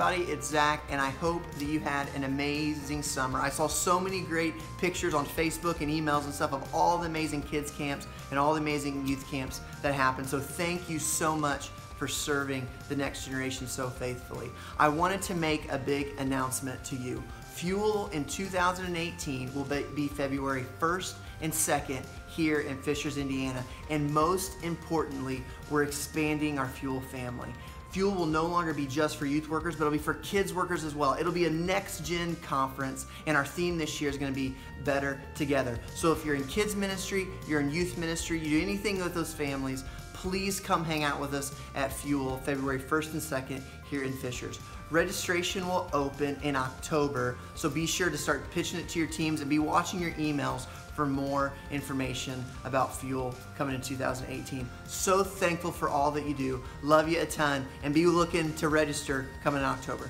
everybody. It's Zach, and I hope that you had an amazing summer. I saw so many great pictures on Facebook and emails and stuff of all the amazing kids camps and all the amazing youth camps that happened. So thank you so much for serving the next generation so faithfully. I wanted to make a big announcement to you. Fuel in 2018 will be February 1st and 2nd here in Fishers, Indiana. And most importantly, we're expanding our Fuel family. Fuel will no longer be just for youth workers, but it'll be for kids workers as well. It'll be a next gen conference, and our theme this year is going to be Better Together. So if you're in kids ministry, you're in youth ministry, you do anything with those families, please come hang out with us at Fuel February 1st and 2nd here in Fishers. Registration will open in October, so be sure to start pitching it to your teams and be watching your emails for more information about Fuel coming in 2018. So thankful for all that you do. Love you a ton and be looking to register coming in October.